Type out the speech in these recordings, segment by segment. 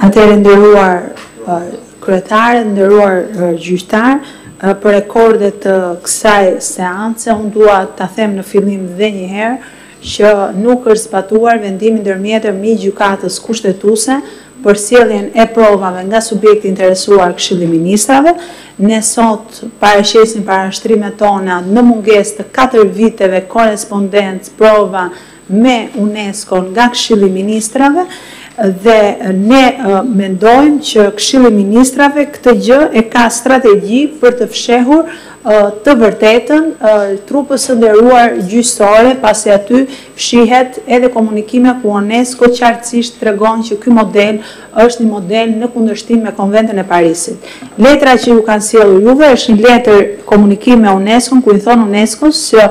Atëherë nderuar kryetare, nderuar gjyqtarë, për rekorde të kësaj seance unë dua ta them në fillim dhe një herë që nuk është zbatuar vendimi ndërmjetëm i Gjykatës Kushtetuese për sjelljen e provave nga subjekti i interesuar Këshilli i Ministrave. Ne sot paraqesim parashtrimet tona në mungesë të katër viteve korrespondencë, prova, me UNESCO-n nga Këshilli i Ministrave dhe ne mendojmë që Këshilli i Ministrave këtë gjë e ka strategji për të fshehur të vërtetën trupës së nderuar gjyqësore pasi aty fshihet edhe komunikime ku UNESCO qartësisht tregon që ky model është një model në kundërshtim me Konventën e Parisit. Letra që ju kanë sjellur juve është një letër komunikim me UNESCO-n ku i thonë UNESCO-s që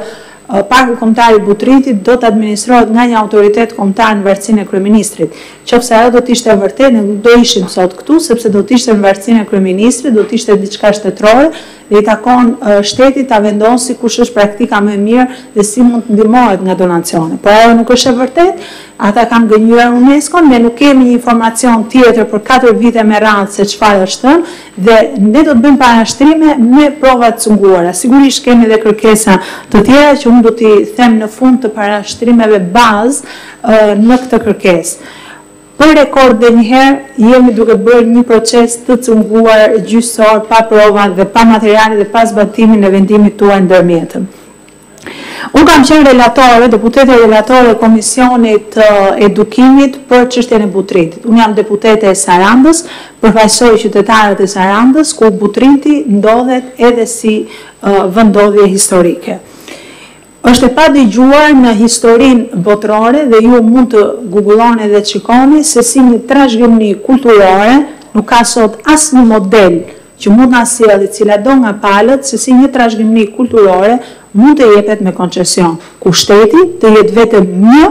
Parku Kombëtar i Butrintit do të administrohet nga një autoritet kombëtar në vartësinë e kryeministrit. Qoftë se ajo do të ishte e vërtetë, ne nuk do ishim sot këtu, sepse do të ishte në vartësinë e kryeministrit, do të ishte diçka shtetërore dhe i takon shtetit ta vendosi kush është praktika më e mirë dhe si mund të ndihmohet nga donacione. Por ajo nuk është e vërtetë. Ata kanë gënjyer UNESCO-n, ne nuk kemi një informacion tjetër për katër vite me radhë se çfarë është thënë. Dhe ne do të bëjmë parashtrime me prova të cunguara. Sigurisht kemi dhe kërkesa të tjera që unë do t'i them në fund të parashtrimeve bazë në këtë kërkesë. Për rekord dhe një herë jemi duke bërë një proces të cunguar gjyqësor pa prova dhe pa materiale dhe pa zbatimin e vendimit tuaj ndërmjetëm. Unë kam qenë relatore, deputete relatore e Komisionit të Edukimit për çështjen e Butrintit. Unë jam deputete e Sarandës, përfaqësoj qytetarët e Sarandës, ku Butrinti ndodhet edhe si vendndodhje historike. Është e padëgjuar në historinë botërore dhe ju mund të gugulloni dhe të shikoni se si një trashëgimi kulturore nuk ka sot asnjë model që mund na sjellë cilado nga palët se si një trashëgimi kulturore mund të jepet me koncesion, ku shteti të jetë vetëm një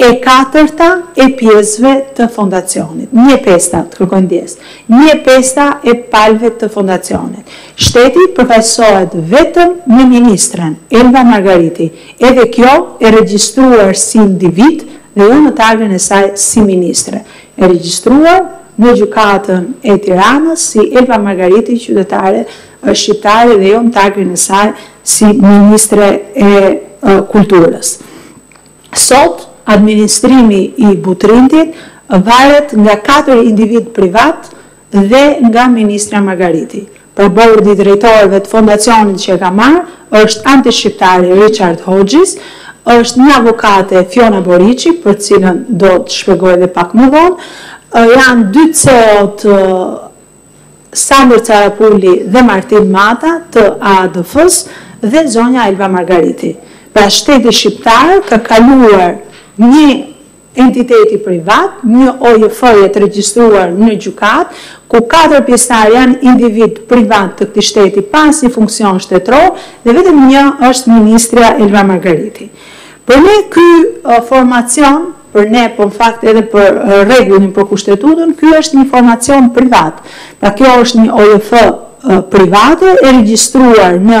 e katërta e pjesëve të fondacionit, një e pesta, të kërkoj ndjesë, një e pesta e palëve të fondacionit. Shteti përfaqësohet vetëm me ministren, Elva Margariti, edhe kjo e regjistruar si individ dhe jo në tagrin e saj si ministre. e regjistruar në Gjykatën e Tiranës si Elva Margariti qytetare shqiptare dhe jo në tagrin e saj si ministre e Kulturës. Sot administrimi i Butrintit varet nga katër individë privatë dhe nga ministrja Margariti. Pra Bordi i Drejtorëve të Fondacionit që e ka marrë, është antishqiptari Richard Hodges, është një avokate Fiona Boriçi, për të cilën do të shpjegoj edhe pak më vonë, janë dy CEO-të Sandër Sarapuli dhe Martin Mata të AADF-së dhe zonja Elva Margariti. Pra shteti shqiptar ka kaluar një entiteti privat, një OJF-je të regjistruar në gjykatë, ku katër pjesëtarë janë individë privatë të këtij shteti pa asnjë funksion shtetëror dhe vetëm një është ministrja Elva Margariti. Për ne ky formacion, për ne, po në fakt edhe për rregullin, për Kushtetutën, ky është një formacion privat. Pra kjo është një OJF private e regjistruar në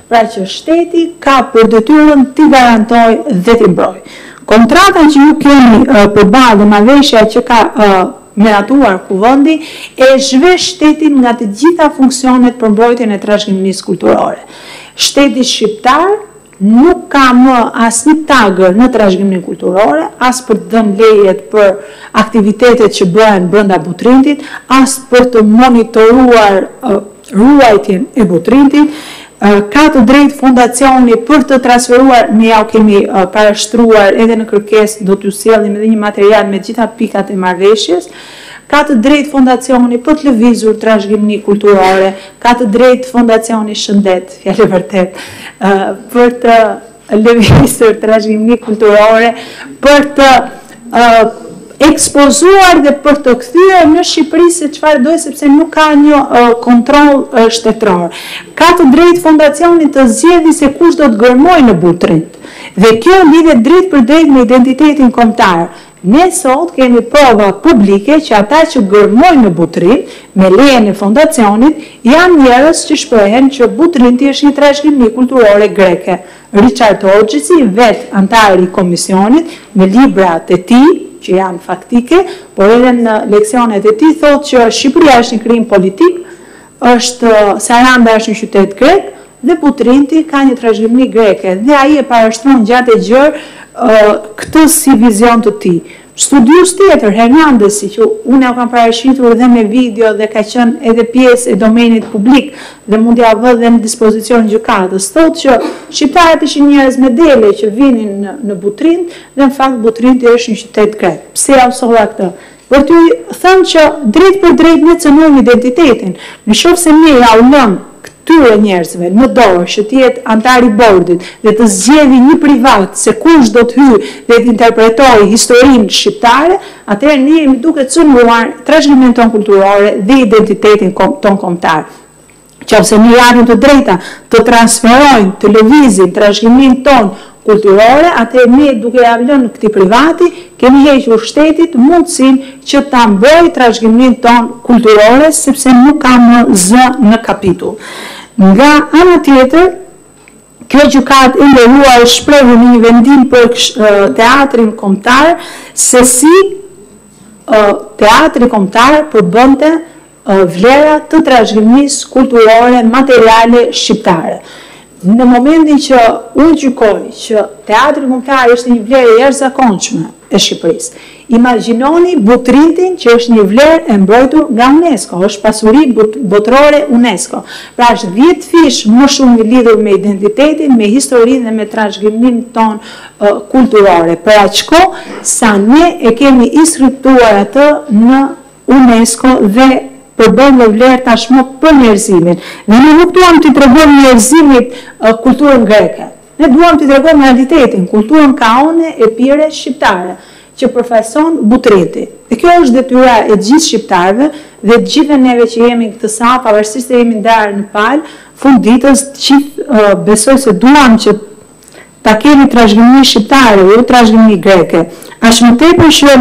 pra që shteti ka për detyrën t'i garantojë dhe t'i mbrojë. Kontrata që ju keni përballë dhe marrëveshja që ka miratuar Kuvendi e zhvesh shtetin nga të gjitha funksionet për mbrojtjen e trashëgiminisë kulturore. Shteti shqiptar nuk ka më asnjë tagër në trashëgiminë kulturore, as për të dhënë lejet për aktivitetet që bëhen brenda Butrintit, as për të monitoruar ruajtjen e Butrintit, ka të drejtë fondacioni për të transferuar, ne ja u kemi parashtruar edhe në kërkesë, do t'ju sjellim edhe një material me të gjitha pikat e marrëveshjes, ka të drejtë fondacioni për të lëvizur trashëgimni kulturore, ka të drejtë fondacioni Shëndet, fjalë e vërtetë, për të lëvizur trashëgimni kulturore për të ekspozuar dhe për të kthyer në Shqipëri se çfarë dojë sepse nuk ka një kontroll shtetëror. Ka të drejtë fondacioni të zgjedhë se kush do të gërmojë në Butrint. Dhe kjo lidhet drejtpërdrejt me identitetin kombëtar. Ne sot kemi prova publike që ata që gërmojnë në Butrint, me lejen e fondacionit, janë njerëz që shprehen që Butrinti është një trashëgimi kulturore greke. Richard Hodgesi, vetë anëtar i komisionit, me librat e tij, që janë faktike, por edhe në leksionet e tij, thotë që Shqipëria është një krijim politik, Është Saranda është një qytet grek dhe Butrinti ka një trashëgimni greke dhe ai e parashtron gjatë e gjerë këtë si vizion të tij. Studius tjetër, Hernandesi, që unë ja kam paraqitur dhe me video dhe ka qenë edhe pjesë e domenit publik dhe mund t'ia vë dhe në dispozicion gjykatës, thotë që shqiptarët ishin njerëz me dele që vinin në Butrint dhe në fakt Butrinti është një qytet grek. Pse ja u solla këtë? Për t'ju thënë që, drejtpërdrejt ne cënojmë identitetin. Në qoftë se ne ua lëmë këtyre njerëzve në dorë që të jetë anëtar i bordit dhe të zgjedhë një privat se kush do të hyjë dhe të interpretojë historinë shqiptare, atëherë ne jemi duke cënuar trashëgiminë tonë kulturore dhe identitetin tonë kombëtar. Nëse ne japim të drejta të transferojnë, të lëvizin trashëgiminë tonë kulturore, atëherë ne duke ia lënë këtij privati, kemi hequr shtetit mundësinë që ta mbrojë trashëgiminë tonë kulturore, sepse nuk ka më zë në kapitull. Nga ana tjetër, kjo gjykatë e nderuar u shpreh në një vendim për Teatrin Kombëtar se si Teatri Kombëtar përbënte vlera të trashëgimisë kulturore materiale shqiptare. Në momentin që unë gjykoj që Teatri Kombëtar është një vlerë e jashtëzakonshme e Shqipërisë, imagjinoni Butrintin që është një vlerë e mbrojtur nga UNESCO, është pasuri botërore UNESCO. Pra është dhjetëfish më shumë i lidhur me identitetin, me historinë dhe me trashëgiminë tonë kulturore, për aq kohë sa ne e kemi inskriptuar atë në UNESCO dhe përbën një vlerë tashmë për njerëzimin. Dhe ne nuk duam t'i tregojmë njerëzimit kulturën greke. Ne duam t'i tregojmë realitetin, kulturën kaone, epire, shqiptare, që përfaqëson Butrinti. Dhe kjo është detyra e gjithë shqiptarëve dhe të gjithëve neve që jemi në këtë sallë, pavarësisht se jemi ndarë në palë, fund ditës të gjithë besoj se duam që Ta kemi trashëgimi shqiptare, jo trashëgimi greke. Aq më tepër që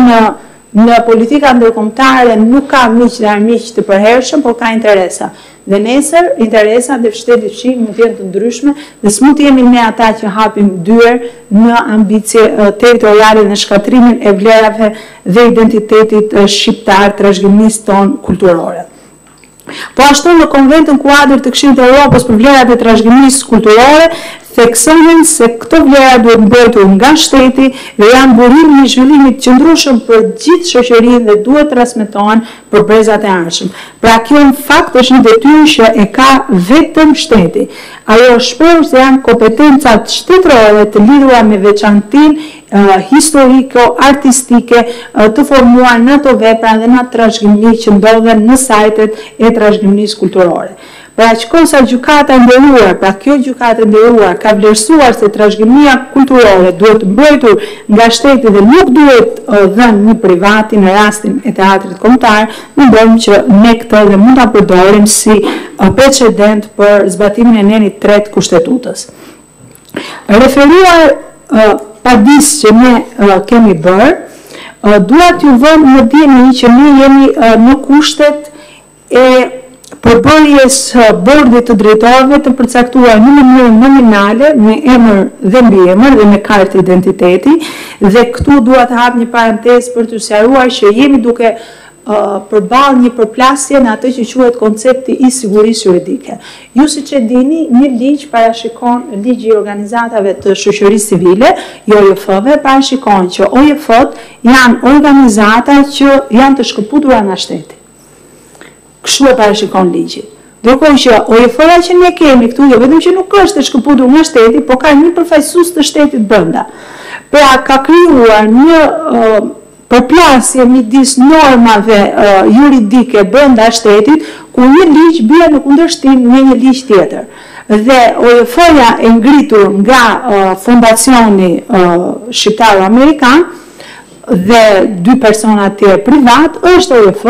në politika ndërkombëtare nuk ka miq dhe armiq të përhershëm, por ka interesa. Dhe nesër interesat e shtetit fqinj mund të jenë të ndryshme dhe s'mund të jemi ne ata që hapim dyer në ambicie territoriale në shkatërrimin e vlerave dhe identitetit shqiptar, trashëgimisë tonë kulturore. Po ashtu në Konventën Kuadër të Këshillit të Evropës për Vlerat e Trashëgimisë Kulturore theksohen se këto vlera duhet mbrojtur nga shteti dhe janë burim i një zhvillimi të qëndrueshëm për gjithë shoqërinë dhe duhet të transmetohen për brezat e ardhshëm. Pra kjo në fakt është një detyrë që e ka vetëm shteti. Ajo është shprehur se janë kompetencat shtetërore të lidhura me veçantinë historiko-artistike të formuar në ato vepra dhe në atë trashëgimi që ndodhen në sajtet e trashëgimisë kulturore. Për aq kohë sa Gjykata e Nderuar, pra kjo Gjykatë e Nderuar, ka vlerësuar se trashëgimia kulturore duhet mbrojtur nga shteti dhe nuk duhet dhënë një privati në rastin e Teatrit Kombëtar, mendojmë që ne këtë dhe mund ta përdorim si precedent për zbatimin e nenit tre të Kushtetutës. Referuar padisë që ne kemi bërë, dua t'ju vë në dijeni që ne jemi në kushtet e përbërjes së Bordit të Drejtorëve të përcaktuar në mënyrë nominale me emër dhe mbiemër dhe me kartë identiteti dhe këtu dua të hap një parantezë për t'ju sqaruar që jemi duke përballë një përplasje në atë që quhet koncepti i sigurisë juridike. Ju siç e dini, një ligj parashikon, Ligji i Organizatave të Shoqërisë Civile, i OJF-ve, parashikon që OJF-të janë organizata që janë të shkëputura nga shteti. Kështu e parashikon ligji. Ndërkohë që OJF-ja që ne kemi këtu jo vetëm që nuk është e shkëputur nga shteti, po ka një përfaqësues të shtetit brenda. Pra ka krijuar një përplasje midis normave juridike brenda shtetit, ku një ligj bie në kundërshtim me një ligj tjetër. Dhe OJF-ja e ngritur nga Fondacioni Shqiptaro-Amerikan dhe dy personat tjerë privatë është OJF,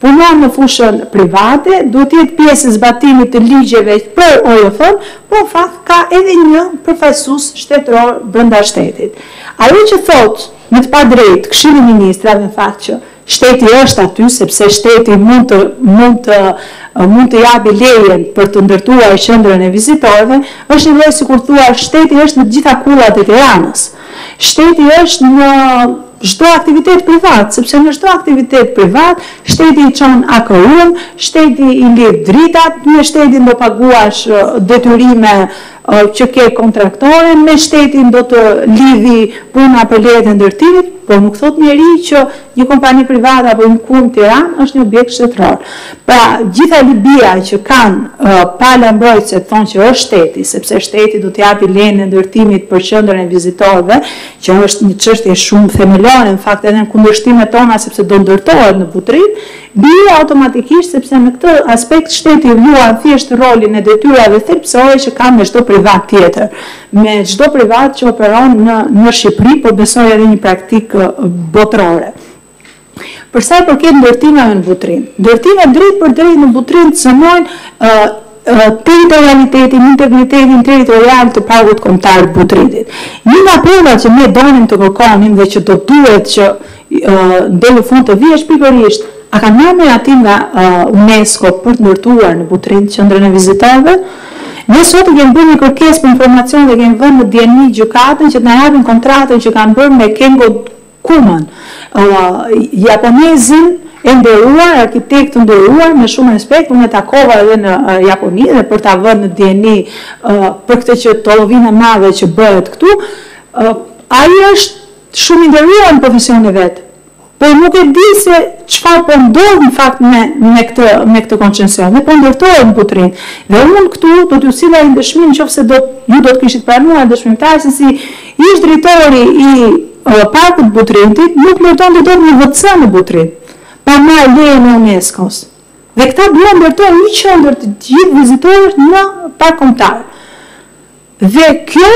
punon në fushën private, duhet të jetë pjesë e zbatimit të ligjeve për OJF-në, por në fakt ka edhe një përfaqësues shtetëror brenda shtetit. Ajo që thotë me të padrejtë Këshilli i Ministrave në fakt që shteti është aty sepse shteti mund të mund të mund të japi lejen për të ndërtuar qendrën e vizitorëve, është njëlloj sikur të thuash shteti është në të gjitha kullat e Tiranës. Shteti është në çdo aktivitet privat, sepse në çdo aktivitet privat, shteti i çon AKU-n, shteti i lidh dritat, me shtetin do paguash detyrime që ke kontraktore, me shtetin do të lidhi puna për lejet e ndërtimit, por nuk thotë njeri që Një kompani private apo një kullë në Tiranë është një objekt shtetëror. Pra, gjithë alibia që kanë pala mbrojtëse të thonë që është shteti, sepse shteti do të japi lejen e ndërtimit për qendrën e vizitorëve, që është një çështje shumë themelore, në fakt edhe në kundërshtimet tona sepse do ndërtohet në Butrint, bie automatikisht sepse në këtë aspekt shteti luan thjesht rolin e detyrave thelbësore që ka me çdo privat tjetër. Me çdo privat që operon në në Shqipëri po besoj edhe një praktikë botërore. Për sa i përket ndërtimeve në Butrint, ndërtimet drejtpërdrejt në Butrint cenojnë territorialitetin, integritetin territorial të Parkut Kombëtar të Butrintit. Një nga provat që ne donim të kërkonim dhe që do duhet që Dhe në fund të vjesh pikërisht, a kanë marrë miratim nga UNESCO për të ndërtuar në Butrint qendrën e vizitorëve? Ne sot i kemi bërë një kërkesë për informacion dhe kemi vënë në dijeni gjykatën që të na japin kontratën që kanë bërë me Kengo Kumën, japonezin e nderuar, arkitekt të nderuar, me shumë respekt, unë e takova edhe në Japoni dhe për ta vënë në dijeni për këtë tollovinë e madhe që bëhet këtu, ai është Shumë i nderuar në profesionin e vet, por nuk e di se çfarë po ndodh në fakt me me këtë me këtë koncension. Dhe po ndërtohet në Butrint dhe unë këtu do t'ju sillja një dëshmi në qoftë se do ju do të kishit pranuar dëshmitar se si ish drejtori i Parkut të Butrintit nuk ndërtonte dot një WC në Butrint pa marrë lejen e UNESCO-s dhe këta duan ndërtojnë një qendër të gjithë vizitorësh në Park Kombëtar. Dhe kjo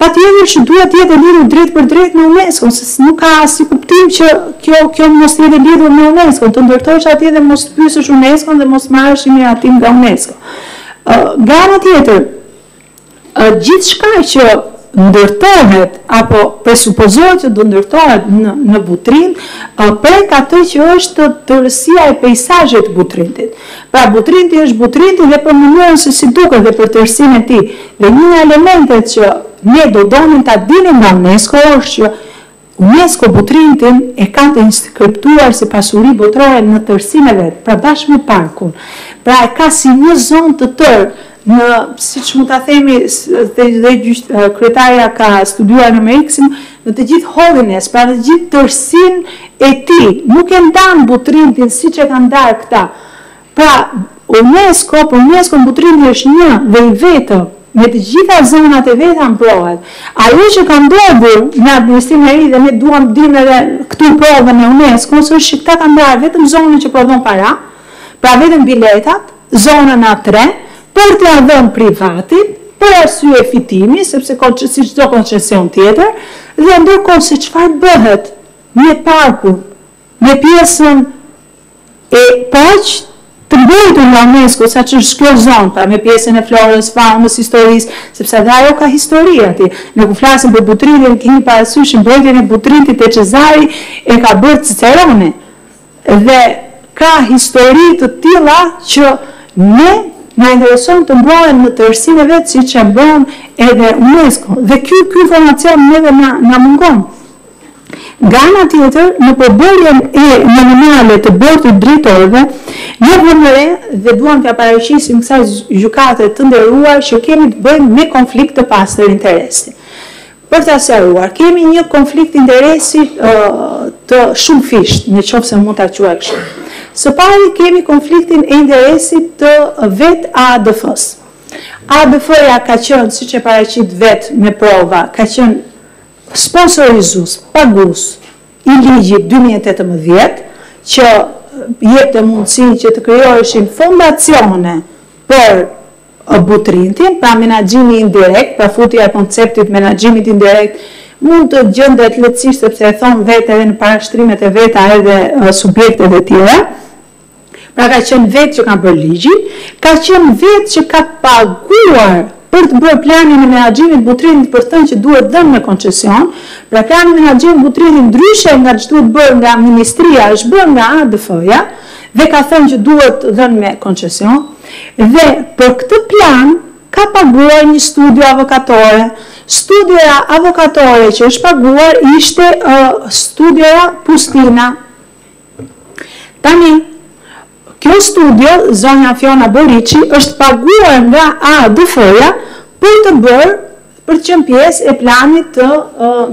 patjetër që duhet të jetë e lidhur drejtpërdrejt me UNESCO-n, se nuk ka asnjë kuptim që kjo kjo mos të jetë e lidhur me UNESCO-n, të ndërtosh atje dhe mos të pyesësh UNESCO-n dhe mos marrësh një miratim nga UNESCO. Nga ana tjetër, gjithçka që ndërtohet apo presupozohet që do ndërtohet në në Butrint, prek atë që është tërësia e peisazhit të Butrintit. Pra Butrinti është Butrinti dhe për mënyrën se si duket dhe për tërësinë e tij. Dhe një nga elementet që ne do donim ta dinim nga UNESCO është që UNESCO Butrintin e ka të inskriptuar si pasuri botërore në tërësinë e vet, pra bashkë me parkun. Pra e ka si një zonë të tërë. Në, siç mund ta themi, dhe dhe gjyq, kryetarja ka studiuar në Amerikë, si në të gjithë wholeness, pra në të gjithë tërësinë e tij. Nuk e ndan Butrintin siç e kanë ndarë këta. Pra, UNESCO, për UNESCO-n Butrinti është një dhe i vetëm, me të gjitha zonat e veta mbrohet. Ajo që ka ndodhur me administrimin e ri dhe ne duam të dimë edhe këtu provën e UNESCO-s është që këta kanë ndarë vetëm zonën që prodhon para, pra vetëm biletat, Zonën a tre, për t'ia dhënë privatit, për arsye fitimi, sepse si çdo koncesion tjetër, dhe ndërkohë se çfarë bëhet me parkun, me pjesën po aq të mbrojtur nga UNESCO, sa është kjo zonë, pra me pjesën e florës, faunës, historisë, sepse edhe ajo ka histori atje. Ne kur flasim për Butrintin, kini parasysh mbrojtjen e Butrintit te Cezari e ka bërë Ciceroni. Dhe ka histori të tilla që ne na intereson të mbrohen në tërësinë e vet siç e mbron edhe UNESCO. Dhe ky ky informacion neve na na mungon. Nga ana tjetër, në përbërjen e nominale të Bordit të Drejtorëve, ne vëmë re dhe duam t'ia paraqisim kësaj Gjykate të nderuar që kemi të bëjmë me konflikt të pastër interesi. Për ta sqaruar, kemi një konflikt interesi të shumëfishtë, në qoftë se mund ta quaj kështu. Së pari, kemi konfliktin e interesit të vetë AADF-së. AADF-ja ka qenë, siç e paraqet vetë me prova, ka qenë sponsorizues, pagues i ligjit dy mijë e tetëmbëdhjetë, që jepte mundësinë që të krijoheshin fondacione për, Butrintin, pra menaxhimi indirekt, pra futja e konceptit menaxhimit indirekt mund të gjendet lehtësisht sepse e thonë vetë edhe në parashtrimet e veta edhe subjektet e tjera, pra ka qenë vetë që ka bërë ligjin, ka qenë vetë që ka paguar për të bërë planin e menaxhimit Butrintit për të thënë që duhet dhënë në koncesion, pra plani menaxhimit Butrintit ndryshe nga ç'duhet bërë nga ministria është bërë nga ADF-ja, dhe ka thënë që duhet dhënë me koncesion dhe për këtë plan ka paguar një studio avokatore, studioja avokatore që është paguar ishte studioja Pustina. Tani, kjo studio, zonja Fiona Boriçi, është paguar nga ADF-ja për të bërë për të qenë pjesë e planit të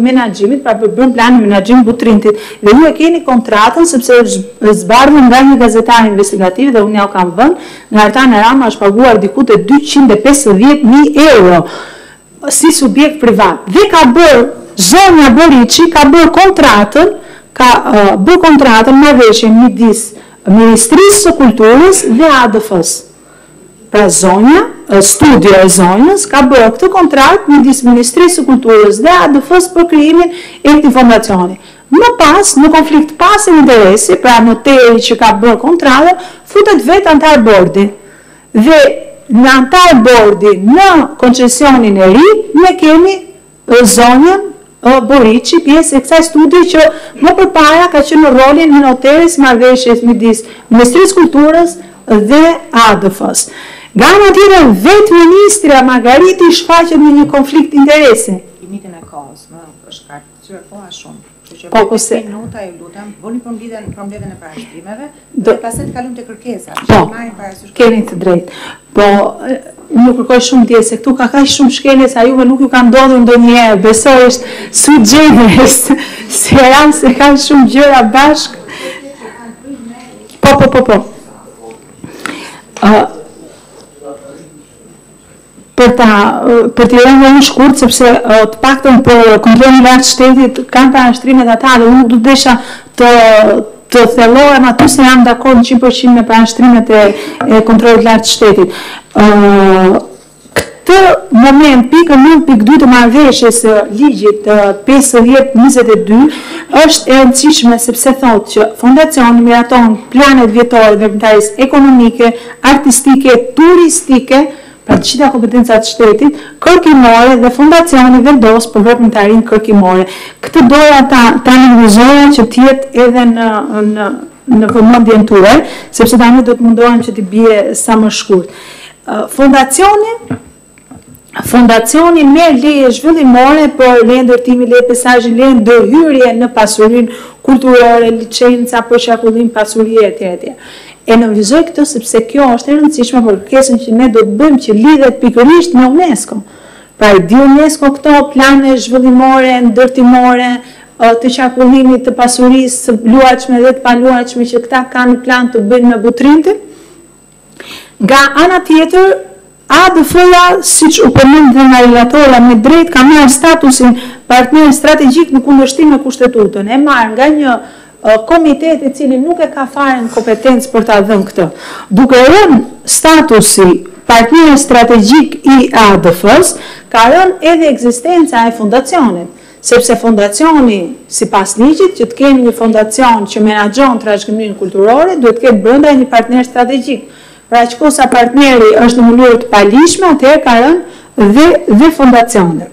menaxhimit, pra për të bërë planin menaxhimit Butrintit dhe ju e keni kontratën sepse është zbardhur nga një gazetar investigativ dhe unë jua kam vënë, nga Artan Rama është paguar diku te dyqind e pesëdhjetë mijë euro si subjekt privat dhe ka bërë zonja Boriçi ka bërë kontratën ka bërë kontratën marrëveshjen midis Ministrisë së Kulturës dhe ADF-së. Pra zonja, studio e zonjës ka bërë këtë kontratë midis Ministrisë së Kulturës dhe ADF-së për krijimin e këtij fondacioni. Më pas, në konflikt pasiv interesi, pra noteri që ka bërë kontratën, futet vetë anëtar bordi. Dhe në anëtar bordi në koncesionin e ri, ne kemi zonjën Boriçi, pjesë e kësaj studie që më përpara ka qenë në rolin e noteres së marrëveshjes midis Ministrisë Kulturës dhe ADF-së. Nga ana tjetër, vetë ministrja Margariti shfaqet në një konflikt interesi. Limitin e kohës, më është shkarkëtyer koha shumë. Kështu që po pesë minuta ju lutem, bëni përmbledhjen, përmbledhjen e parashtrimeve dhe pastaj të kalojmë te kërkesat, po, të marrim parasysh. Keni të drejtë. Po unë kërkoj shumë ndjesë se këtu ka kaq shumë shkelje sa juve nuk ju ka ndodhur ndonjëherë. Besoj është sui generis, si rast se ka shumë gjëra bashkë. Po, po, po, po. Uh, për ta për t'i rënë shkurt sepse të paktën për kontrollin e lartë të shtetit kanë parashtrimet ata dhe unë nuk do desha të të thellohem aty se jam dakord 100% me parashtrimet e, e kontrollit të lartë të shtetit. Në këtë moment pika 9.2 e marrëveshjes së ligjit 50/22 është e rëndësishme sepse thotë që fondacioni miraton planet vjetore të veprimtarisë ekonomike, artistike, turistike, pra të gjitha kompetencat e shtetit, kërkimore dhe fondacioni vendos për veprimtarinë kërkimore. Këtë doja ta ta nënvizoja që të jetë edhe në në në vëmendjen tuaj, sepse tani do të mundohem që t'i bie sa më shkurt. Fondacioni. Fondacioni merr leje zhvillimore për leje ndërtimi, leje peisazhi, leje ndërhyrje në pasurinë kulturore, licenca për qarkullim pasurie etj etj. E nënvizoj këtë sepse kjo është e rëndësishme për kërkesën që ne do të bëjmë që lidhet pikërisht me UNESCO. Pra i di UNESCO këto plane zhvillimore, ndërtimore, të qarkullimit të pasurisë së luajtshme dhe të paluajtshme që këta kanë në plan të bëjnë me Butrintin? Nga ana tjetër, ADF-ja, siç u përmend dhe nga relatorja me të drejtë ka marrë statusin partner strategjik në kundërshtim me Kushtetutën, e marrë nga një komitet i cili nuk e ka fare në kompetencë për ta dhënë këtë. Duke rënë statusi partner strategjik i ADF-së, ka rënë edhe ekzistenca e fondacionit. Sepse fondacioni, sipas ligjit, që të kemi një fondacion që menaxhon trashëgiminë kulturore, duhet të ketë brenda e një partner strategjik. Për aq kohë sa partneri është në mënyrë të paligjshme, atëherë ka rënë dhe dhe fondacioni.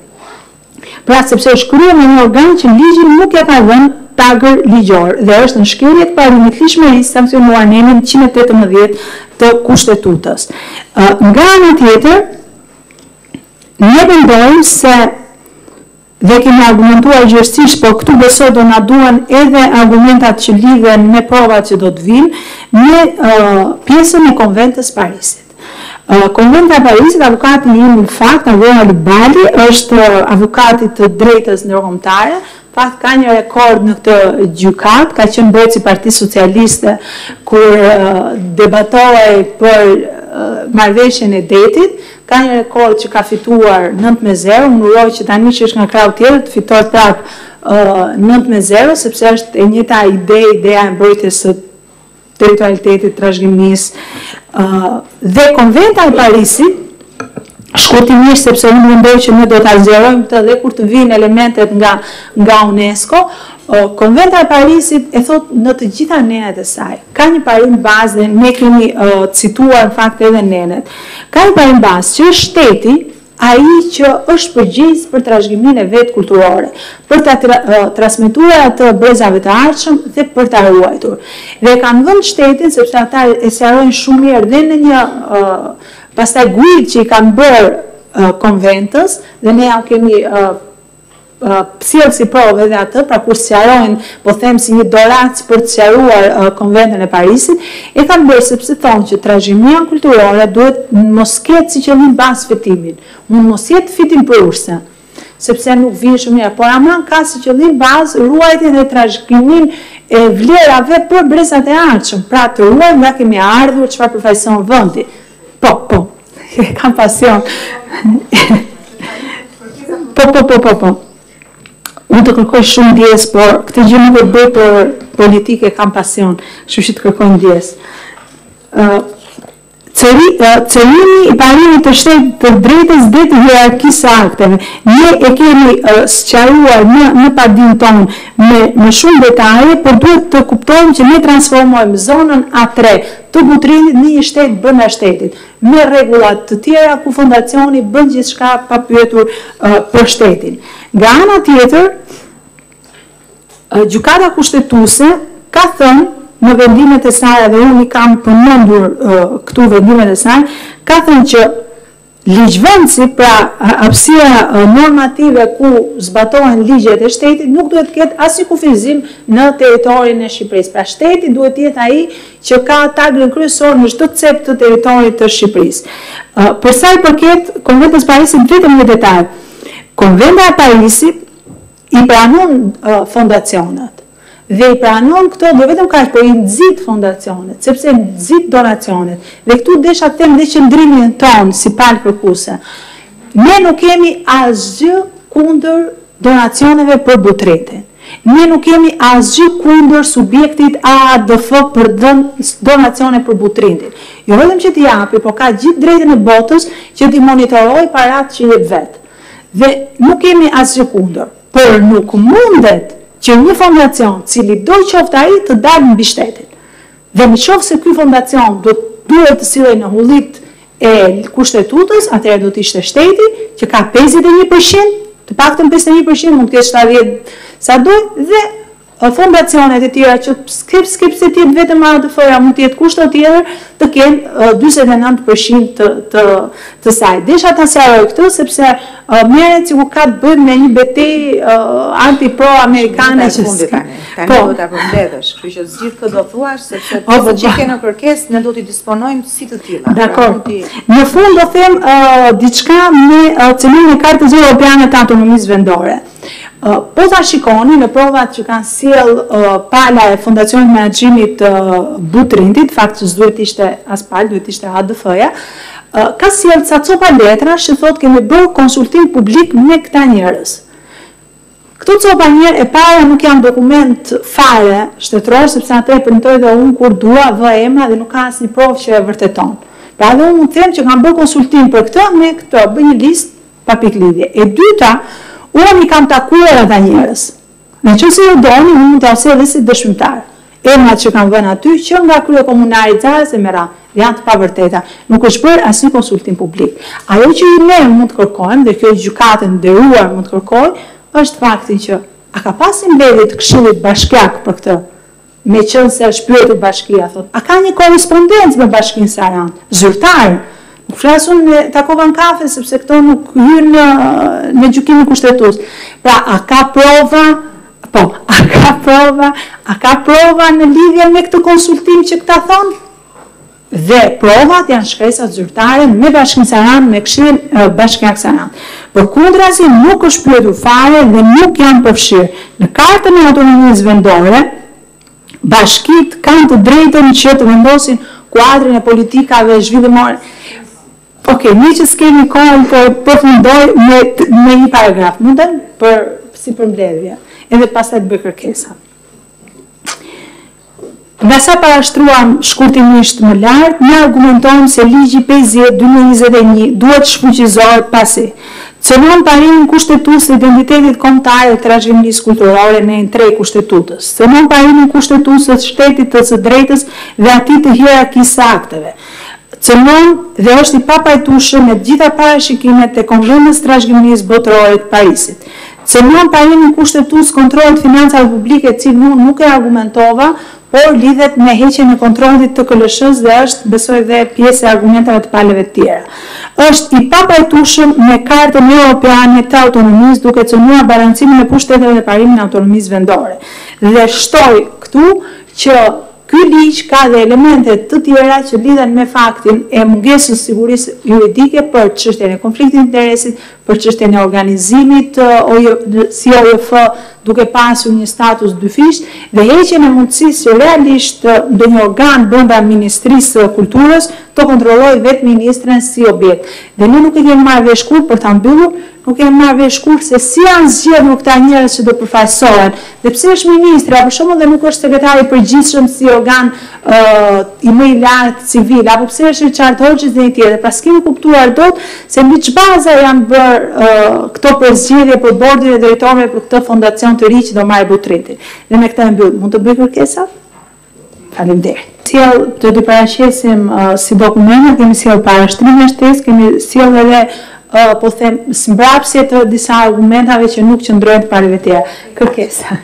Pra, sepse është kryer nga një organ që ligji nuk ia ka dhënë tagër ligjor dhe është në shkelje të parimit të ligjshmërisë sanksionuar në nenin njëqind e tetëmbëdhjetë të Kushtetutës. Nga ana tjetër, Ne mendoj se dhe kemi argumentuar gjerësisht, por këtu besoj do na duhen edhe argumentat që lidhen me provat që do të vijnë, me pjesën e Konventës së Parisit. Konventa e Parisit, avokati ynë në fakt, avokat Alibali, është avokat i të drejtës ndërkombëtare, në fakt ka një rekord në këtë gjykatë, ka qenë mbrojtës i Partisë Socialiste kur debatohej për Marrëveshjen e Detit, Ka një rekord që ka fituar nëntë me zero, unë uroj që tani që është nga krahu tjetër të fitojë prapë nëntë me zero, sepse është e njëjta ide, ideja e mbrojtjes së territorialitetit, trashëgimisë. Dhe Konventa e Parisit, shkurtimisht sepse unë mendoj që ne do ta zgjerojmë këtë dhe kur të vijnë elementet nga nga UNESCO, Konventa e Parisit e thotë në të gjitha nenet e saj. Ka një parim bazë dhe ne kemi cituar në fakt edhe nenet. Ka një parim bazë që është shteti ai që është përgjegjës për trashëgiminë e vet kulturore, për ta transmetuar atë brezave të ardhshëm dhe për ta ruajtur. Dhe e kanë vënë shtetin sepse ata e sqarojnë shumë mirë dhe në një pastaj guidë që i kanë bërë Konventës dhe ne jua kemi sjellë si provë edhe atë, pra kur sqarojnë, po them si një doracak për të sqaruar Konventën e Parisit, e kanë bërë sepse thonë që trashëgimia kulturore duhet mos ketë si qëllim bazë fitimin, mund mos jetë fitimprurëse, sepse nuk vijnë shumë njerëz, por ama ka si qëllim bazë ruajtjen dhe trashëgimin e vlerave për brezat e ardhshëm, pra të ruajmë nga kemi ardhur, çfarë përfaqëson vendi. Po, po. Kam pasion. Po, po, po, po, po. Unë të kërkoj shumë ndjesë, por këtë gjë nuk e bëj për politikë, kam pasion. Kështu që të kërkoj ndjesë. Ë uh, cenimi i parimit të shtetit të drejtës dhe të hierarkisë së akteve. Ne e kemi uh, sqaruar në, në padin tonë me, me shumë detaje, por duhet të kuptojmë që ne transformojmë zonën A3 Të Butrintit në një shtet brenda shtetit, me rregulla të tjera ku fondacioni bën gjithçka pa pyetur për shtetin. Nga ana tjetër, Gjykata Kushtetuese ka thënë në vendimet e saj edhe unë i kam përmendur këtu vendimet e saj, ka thënë që Ligjvënësi, pra hapësira normative ku zbatohen ligjet e shtetit, nuk duhet të ketë asnjë kufizim në territorin e Shqipërisë. Pra shteti duhet të jetë ai që ka tagrin kryesor në çdo cep të territorit të Shqipërisë. Për sa i përket Konventës Parisit vetëm një detaj. Konventa e Parisit I pranon fondacionet dhe i pranon këto jo vetëm kaq, po i nxit fondacionet, sepse nxit donacionet. Dhe këtu desha të them dhe qëndrimin tonë si palë kërkuese. Ne nuk kemi asgjë kundër donacioneve për Butrintin. Ne nuk kemi asgjë kundër subjektit AADF për dhënë donacione për Butrintin. Jo vetëm që t'i japi, por ka gjithë drejtën e botës që t'i monitorojë paratë që jep vetë. dhe nuk kemi asgjë kundër, por nuk mundet që një fondacion, cilido qoftë ai, të dalë mbi shtetin. Dhe në qoftë se ky fondacion do duhet të sillej në hullitë e Kushtetutës, atëherë do të ishte shteti, që ka pesëdhjetë e një për qind, të paktën pesëdhjetë e një për qind, mund të jetë shtatëdhjetë, sa të dojë, dhe fondacionet e tjera që s'ke pse s'ke pse të jetë vetëm AADF-ja mund të jetë kushdo tjetër të kenë dyzet e nëntë për qind të të të saj. Desha ta sqaroj këtë sepse merret sikur ka të bëjë me një betejë anti pro amerikane që s'ka. Tani tani po. duhet ta përmbledhësh, kështu që gjithë këtë do thuash sepse po, po, që po. ke në kërkesë ne do t'i disponojmë si të tilla. Pra, Dakor. Në fund do them uh, diçka me uh, cenimin e kartës europiane të autonomisë vendore. Po ta shikoni në provat që ka sjell pala e Fondacionit të Menaxhimit të Butrindit, fakt që s'duhet të ishte as palë, duhet të ishte AADF-ja, ka sjell ca copa letrash që thotë kemi bërë konsultim publik me këta njerëz. Këto copa një e para nuk janë dokument fare shtetëror sepse atë e printoj dhe unë kur dua, vë emra dhe nuk ka asnjë provë që e vërteton. Pra edhe unë mund të them që kam bërë konsultim për këtë me këtë, bëj një listë, pa pikë lidhje. E dyta, unë i kam takuar ata njerëz. Në qoftë se ju doni, unë mund t'ua sjell dhe si dëshmitar. Emrat që kanë vënë aty, që nga kryekomunari i Xarrës e me radhë, janë të pavërteta. Nuk është bërë asnjë konsultim publik. Ajo që ne mund të kërkojmë dhe kjo gjykatë e nderuar mund të kërkojë, është fakti që a ka pasë mbledhje të Këshillit Bashkiak për këtë? Meqënëse është pyetur bashkia thotë, a ka një korrespondencë me bashkinë Sarandë, zyrtare, nuk flas unë e takova në kafe sepse këto nuk hyjnë në në gjykimin kushtetues, pra a ka prova, po, a ka prova, a ka prova në lidhje me këtë konsultim që këta thonë? Dhe provat janë shkresat zyrtare me Bashkinë Sarandë, me Këshillin Bashkiak Sarandë. Përkundrazi nuk është pyetur fare dhe nuk janë përfshirë. Në Kartën e Autonomisë Vendore, bashkitë kanë të drejtën që të vendosin kuadrin e politikave zhvillimore. Okej, meqë s'kemi kohën po përfundoj me me një paragraf, mundem? Po si përmbledhje, edhe pastaj të bëj kërkesat. Nga sa parashtruam shkurtimisht më lart, ne argumentojmë se ligji pesëdhjetë dy mijë e njëzet e një duhet të shfuqizohet pasi, Cënon parimin kushtetues të identitetit kombëtar dhe të trashëgimisë kulturore neni tre i Kushtetutës, Cënon parimin kushtetues të shtetit të së drejtës dhe atij të hierarkisë së akteve, Cënon dhe është i papajtueshëm me të gjitha parashikimet e Konventës së Trashëgimisë Botërore të Parisit. Cënon parimin kushtetues të kontrollit të financave publike të cilin unë nuk e argumentova, por lidhet me heqjen e kontrollit të KLSH-së dhe është besoj dhe pjesë e argumentave të palëve të tjera. Është i papajtueshëm me Kartën Europiane të Autonomisë duke cënuar balancimin e pushteteve dhe parimin e autonomisë vendore. Dhe shtoj këtu që ky ligj ka dhe elemente të tjera që lidhen me faktin e mungesës së sigurisë juridike për çështjen e konfliktit të interesit, për çështjen e organizimit si OJF duke pasur një status dyfishtë dhe heqjen e mundësisë që realisht ndonjë organ brenda Ministrisë së Kulturës të kontrollojë vetë ministren si objekt. Dhe ne nuk e kemi marrë vesh kurrë, për ta mbyllur, nuk kemi marrë vesh kurrë se si janë zgjedhur këta njerëz që do përfaqësohen dhe pse është ministrja, për shembull, dhe nuk është sekretari i përgjithshëm si organ i më i lartë civil, apo pse është Richard Hodges dhe jo një tjetër, pra s'kemi kuptuar dot se mbi ç'baza janë bërë këto përzgjedhje për bordin e drejtorëve për këtë fondacion të ri që do marrë Butrintin. Dhe me këtë e mbyll. Mund të bëj kërkesa? Faleminderit. Sjell, do t'i paraqesim si dokumenta, kemi sjellë parashtrime shtesë, kemi sjellë edhe po themi prapsje të disa argumentave që nuk qëndrojnë të palëve të tjera. Kërkesa.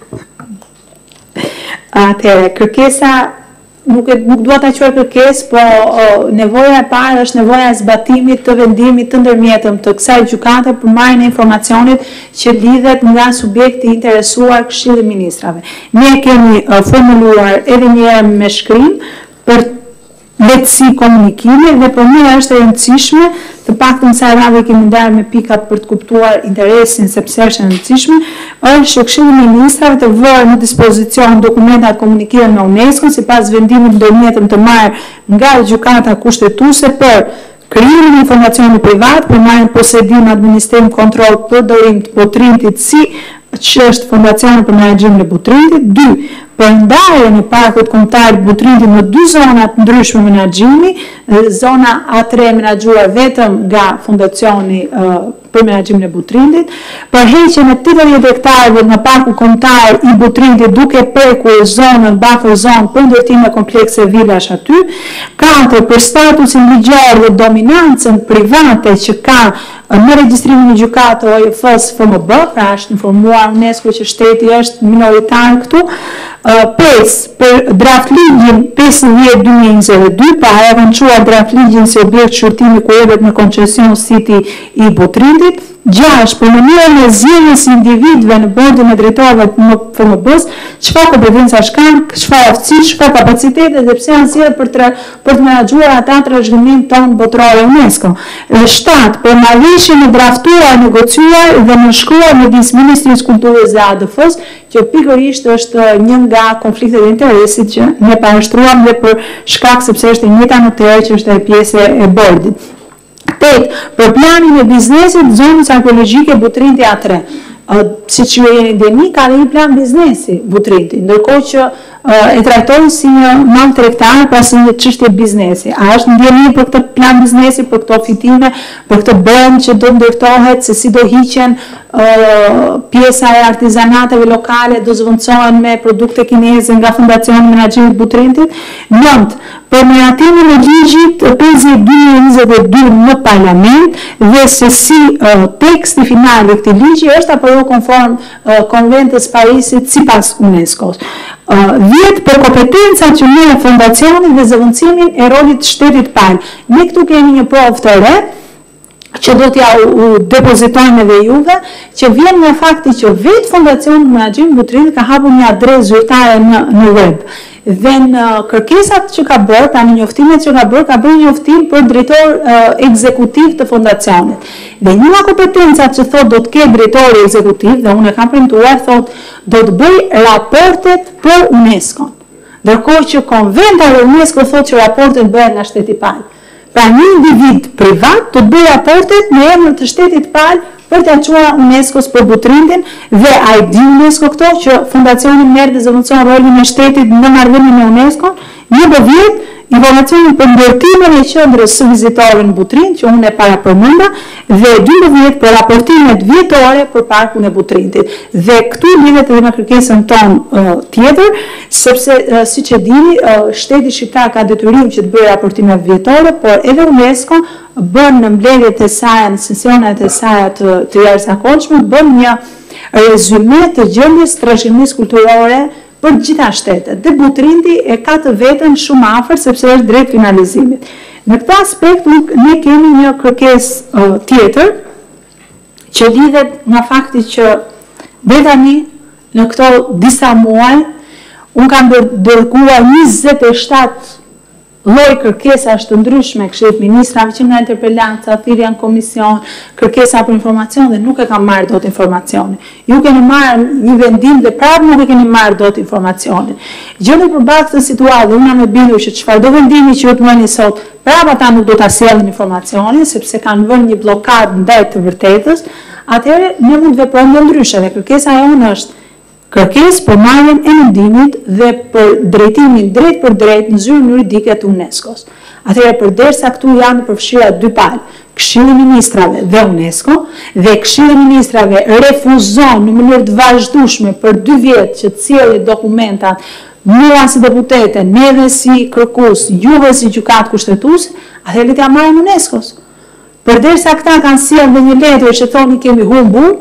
Atëherë, kërkesa, nuk e, nuk dua ta quaj kërkesë, po nevoja e parë është nevoja e zbatimit të vendimit të ndërmjetëm të kësaj gjykate për marrjen e informacionit që lidhet nga subjekti i interesuar, Këshilli i Ministrave. Ne e kemi formuluar edhe një herë me shkrim për. lehtësi komunikimi dhe për mua është e rëndësishme, të paktën kësaj radhe i kemi ndarë me pika për të kuptuar interesin se pse është e rëndësishme, është që Këshilli i Ministrave të vërë në dispozicion dokumentat komunikime me UNESCO-n sipas vendimit të ndërmjetëm të marrë nga Gjykata Kushtetuese për Krijimin e fondacionit privat për marrjen në posedim administrim kontroll përdorim të Butrintit siç është fondacioni për menaxhimin e Butrintit dy për ndarjen e parkut kombëtar të Butrintit në dy zona të ndryshme menaxhimi zona a tre e menaxhuar vetëm nga fondacioni për menaxhimin e Butrintit, për heqjen e tetëdhjetë hektarëve nga Parku Kombëtar i Butrintit duke prekur zonën buffer zone për ndërtime komplekse vilash aty, katër për statusin ligjor dhe dominancën private që ka në regjistrimin në gjykatë të OJF-së FMB, pra është informuar UNESCO që shteti është minoritar këtu, Pesë, Për Draftligjin pesëdhjetë dy mijë e njëzet e dy, pavarësuar draftligjin si objekt shqyrtimi ku jepet në koncesion siti i Butrintit. Gjashtë, Për mënyrën e zgjedhjes së individëve në Bordin e Drejtorëve të FMB-së, çfarë kompetencash kanë, çfarë aftësish, çfarë kapacitete dhe pse janë zgjedhur për të për të menaxhuar ata trashëgiminë tonë botërore UNESCO. Dhe shtatë, Për marrëveshjen e draftuar, negociuar dhe nënshkruar midis Ministrisë së Kulturës dhe AADF-së, që pikërisht është një nga konfliktet e interesit që ne parashtruam dhe për shkak sepse është e njëjta notere që është edhe pjesë e bordit. Tetë, për planin e biznesit, zonës arkeologjike Butrinti a tre, siç ju jeni në dijeni, ka dhe një plan biznesi Butrinti, ndërkohë që E trajtoj si një mall tregtar, pra si një çështje biznesi. A është në dijeni për këtë plan biznesi, për këto fitime, për këtë brand që do ndërtohet, se si do hiqen pjesa e artizanateve lokale, do zëvendësohen me produkte kineze nga Fondacioni i Menaxhimit të Butrintit? Nëntë, Për miratimin e Ligjit pesëdhjetë dy mijë e njëzet e dy në Parlament dhe se si teksti final i këtij ligji është apo jo konform Konventës së Parisit sipas UNESCO-s. Dhjetë, për kompetencat që merr fondacioni dhe zëvendësimin e rolit të shtetit palë. Ne këtu kemi një provë të re që do t'ja u depozitojmë edhe juve, që vjen nga fakti që vetë Fondacioni i Menaxhimit të Butrintit ka hapur një adresë zyrtare në në web. Dhe në kërkesat që ka bërë, pra në njoftimet që ka bërë, ka bërë një njoftim për drejtor ekzekutiv të fondacionit. Dhe një nga kompetencat që thotë do të ketë drejtori ekzekutiv, dhe unë e kam printuar, thotë do të bëjë raportet për UNESCO-n. Ndërkohë që Konventa dhe UNESCO thotë që raportet bëhen nga shteti palë. Pra një individ privat do të bëjë raportet në emër të shtetit palë për t'ia çuar UNESCO-s për Butrintin dhe a e di UNESCO këtë që fondacioni merr dhe zëvendëson rolin e shtetit në marrëdhënie me UNESCO-n? Njëmbëdhjetë, informacionin për ndërtimin e qendrës së vizitorëve në Butrint që unë e parapërmenda Dhe dymbëdhjetë për raportimet vjetore për Parkun e Butrintit. Dhe këtu lidhet edhe me kërkesën tonë tjetër, sepse siç e dini, shteti shqiptar ka detyrim që të bëjë raportime vjetore, por edhe UNESCO bën në mbledhjet e saja, në sesionet e saja të jashtëzakonshme, bën një rezyme të gjendjes së trashëgimisë kulturore Për të gjitha shtetet, dhe Butrinti e ka të vetën shumë afër sepse është drejt finalizimit. Në këtë aspekt unë, ne kemi një kërkesë tjetër që lidhet nga fakti që deri tani në këto disa muaj unë kam dërguar njëzet e shtatë Lloj kërkesash të ndryshme Këshillit të Ministrave që nga interpelanca, thirrja në komision, kërkesa për informacion dhe nuk e kam marrë dot informacionin. Ju keni marrë një vendim dhe prapë nuk e keni marrë dot informacionin. Gjendur përballë kësaj situate dhe unë jam e bindur që çfarëdo vendimi që ju të merrni sot, prapë ata nuk do ta sjellin informacionin sepse kanë vënë një bllokadë ndaj të vërtetës, atëherë ne mund të veprojmë dhe ndryshe dhe kërkesa jonë është Kërkesë për marrjen e mendimit dhe për drejtimin drejtpërdrejt në zyrën juridike të UNESCO-s. Atëherë, përderisa këtu janë të përfshira dy palë, Këshilli i Ministrave dhe UNESCO, dhe Këshilli i Ministrave refuzon në mënyrë të vazhdueshme për dy vjet që të sjellë dokumentat mua si deputete, neve si kërkues, juve si Gjykatë Kushtetuese, atëherë le t'ia marrim UNESCO-s. Përderisa këta kanë sjellë dhe një letër që thonë i kemi humbur,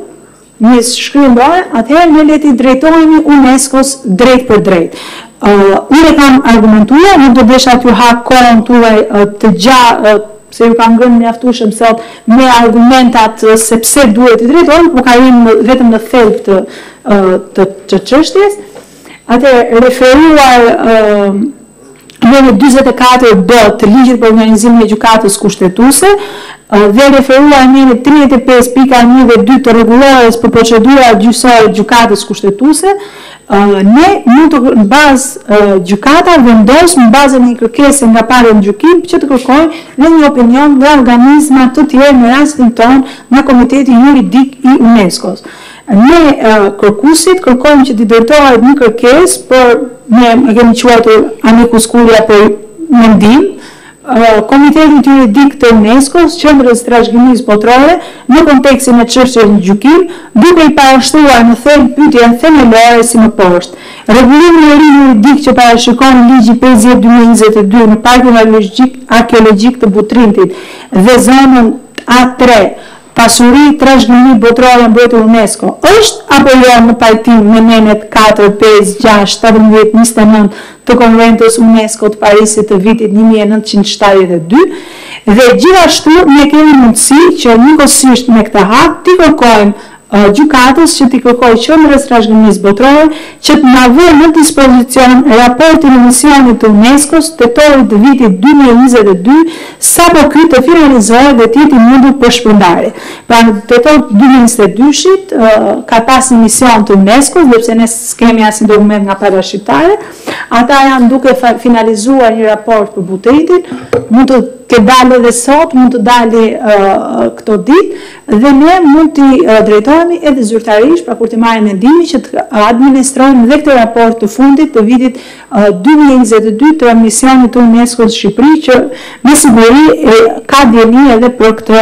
Një shkrimtar, atëherë ne le t'i drejtohemi UNESCO-s drejtpërdrejt. Unë e kam argumentuar, nuk do desha t'ju ha kohën tuaj të gjatë, se ju kam ngrënë mjaftueshëm sot me argumentat se pse duhet t'i drejtohemi, po kalojmë vetëm në thelb të çështjes. Atëherë referuar nenit dyzet e katër B të Ligjit për Organizimin e Gjykatës Kushtetuese dhe referuar nenit tridhjetë e pesë pika një dhe dy të Rregullores për Procedurat Gjyqësore të Gjykatës Kushtetuese, ne mund të, në bazë, Gjykata vendos në bazë të një kërkese nga palët në gjykim që të kërkojë dhe një opinion nga organizma të tjerë në rastin tonë nga Komiteti Juridik i UNESCO-s. Ne kërkuesit kërkojmë që t'i drejtohet një kërkesë për, ne e kemi quajtur amicus curiae për mendim, Komitetit Juridik të UNESCO-s, Qendrës Trashëgimisë Botërore, në kontekstin e çështjes në gjykim, duke i parashtruar në thelb pyetjen themelore si më poshtë, Rregullimi i ri juridik që parashikon Ligji pesëdhjetë dy mijë e njëzet e dy në Parkun Arkeologjik të Butrintit dhe zonën A tre Pasuri trashëgimi botërore mbrojtur UNESCO, është apo jo në pajtim me nenet katër, pesë, gjashtë, shtatëmbëdhjetë, njëzet e nëntë të Konventës UNESCO të Parisit të vitit një mijë e nëntëqind e shtatëdhjetë e dy dhe gjithashtu ne kemi mundësi që njëkohësisht me këtë hap t'i kërkojmë Gjykatës që t'i kërkojë Qendrës Trashëgimisë Botërore që të na vë në dispozicion raportin e misionit të UNESCO-s tetorit të vitit dy mijë e njëzet e dy, sapo ky të finalizohet dhe të jetë i mundur për shpërndarje. Pra në tetor të dy mijë e njëzet e dyshit ka pas një mision të UNESCO-s dhe pse ne s'kemi asnjë dokument nga pala shqiptare, ata janë duke finalizuar një raport për Butrintin, mund të ketë dalë edhe sot, mund të dali këto ditë, Dhe ne mund t'i drejtohemi edhe zyrtarisht, pra kur të marrim mendimin që të administrojmë dhe këtë raport të fundit të vitit dy mijë e njëzet e dy të misionit të UNESCO-s në Shqipëri që me siguri ka dijeni edhe për këtë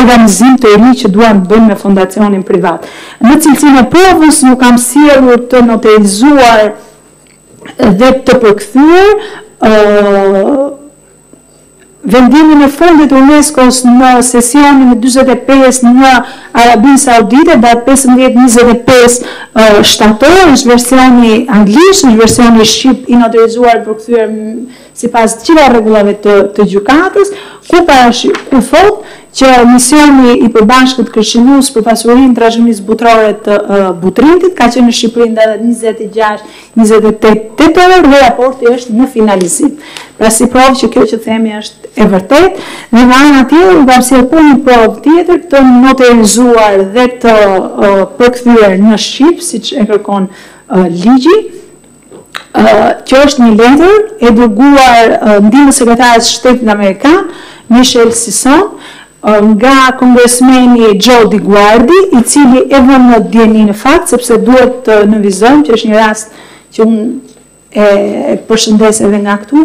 organizim të ri që duan të bëjnë me fondacionin privat. Në cilësinë e provës ju kam sjellur të noterizuar dhe të përkthyer. Vendimin e fundit të UNESCO-s në sesionin e dyzet e pesë në Arabinë Saudite datë pesëmbëdhjetë, njëzet e pesë shtator, është versioni anglisht, është versioni shqip i noterizuar e përkthyer sipas të gjitha rregullave të të gjykatës, ku parashi, ku thotë që misioni i përbashkët këshillues për pasurinë trashëgimisë botërore të Butrintit ka qenë në Shqipëri në datat njëzet e gjashtë, njëzet e tetë tetor dhe raporti është në finalizim. Pra si provë që kjo që themi është e vërtetë dhe nga ana tjetër po sjell dhe një provë tjetër të noterizuar dhe të përkthyer në shqip siç e kërkon ligji, që është një letër e dërguar Ndihmës Sekretares së Shtetit Amerikan, Michelle Sison, nga kongresmeni Joe DiGuardi, i cili e vë në dijeni në fakt, sepse duhet të nënvizojmë që është një rast që unë e përshëndes edhe nga këtu,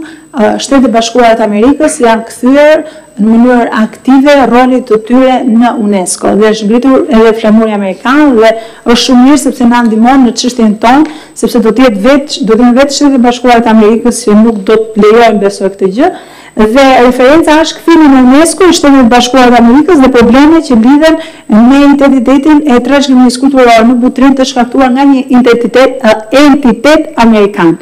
Shtetet e Bashkuara të Amerikës janë kthyer në mënyrë aktive rolit të tyre në UNESCO dhe është ngritur edhe flamuri amerikan dhe është shumë mirë sepse na ndihmon në çështjen tonë, sepse do të jetë vetë, do të jenë vetë Shtetet e Bashkuara të Amerikës që nuk do të lejojnë besoj këtë gjë. Dhe referenca është kthimi në UNESCO i Shteteve të Bashkuara të Amerikës dhe probleme që lidhen me identitetin e trashëgimisë kulturore në Butrint të shkaktuar nga një identitet entitet amerikan.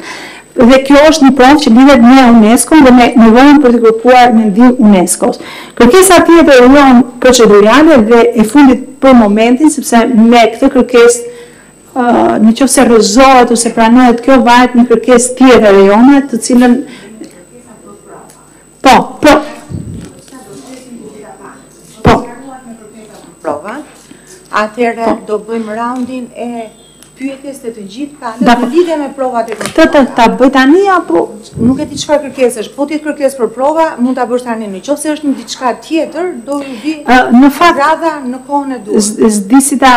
Dhe kjo është një provë që lidhet me UNESCO-n dhe me nevojën për të kërkuar mendim UNESCO-s. Kërkesa tjetër jonë procedurale dhe e fundit për momentin, sepse me këtë kërkesë Në qoftë se rrëzohet ose pranohet kjo varet një kërkesë tjetër e jone, të cilën Po, po. Po. Prova. Atëherë po. do bëjmë raundin e pyetjes të të gjithë palëve në lidhje me provat e Këtë ta bëj tani apo Nuk e di çfarë kërkesesh, po të jetë kërkesë për prova, mund ta bësh tani, në qoftë se është një diçka tjetër, do ju vi radha në kohën e duhur. S'di si ta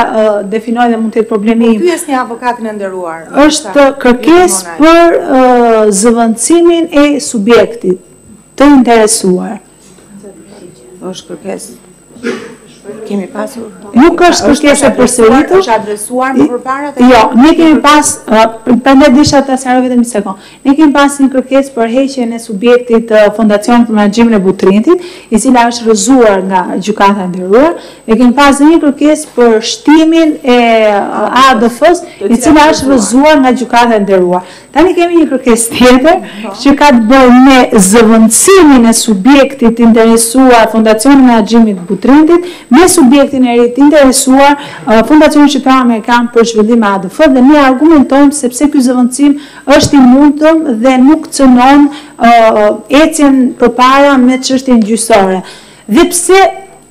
definoj dhe mund të jetë problemi im. Po pyesim avokatin e nderuar. Është kërkesë për zëvendësimin e subjektit të interesuar. Është kërkesë. Kemi pasur Nuk është kërkesë e përsëritur. Është adresuar më përpara te Jo, ne kemi pas prandaj desha ta sqaroj vetëm një sekond. Ne kemi pas një kërkesë për heqjen e subjektit të Fondacionit për Menaxhimin e Butrintit, e cila është rrëzuar nga Gjykata e Nderuar dhe kemi pas dhe një kërkesë për shtimin e AADF-së, e cila është rrëzuar nga Gjykata e Nderuar. Tani kemi një kërkesë tjetër që ka të bëjë me zëvendësimin e subjektit të interesuar Fondacioni i Menaxhimit Butrintit me subjektin e ri të interesuar Fondacioni Shqiptaro-Amerikan për Zhvillim AADF dhe ne argumentojmë se pse ky zëvendësim është i mundshëm dhe nuk cënon ecjen përpara me çështjen gjyqësore dhe pse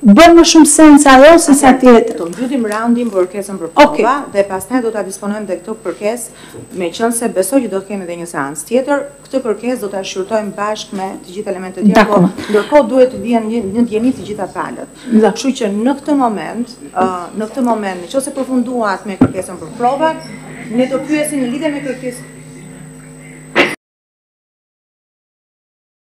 bën më shumë sens ajo sesa tjetra. Do mbyllim raundin për kërkesën për prova dhe pastaj do ta disponojmë dhe këtë kërkesë Meqënëse besoj që do të kemi edhe një seancë tjetër, këtë kërkesë do ta shqyrtojmë bashkë me të gjithë elementët e tjerë, po ndërkohë duhet të vihen në dijeni të gjitha palët. Kështu që në këtë moment, në këtë moment nëse përfunduat me kërkesën për prova, ne do pyesim në lidhje me kërkesën,